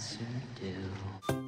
answer do?